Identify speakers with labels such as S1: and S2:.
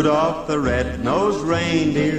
S1: Rudolph the red-nosed reindeer.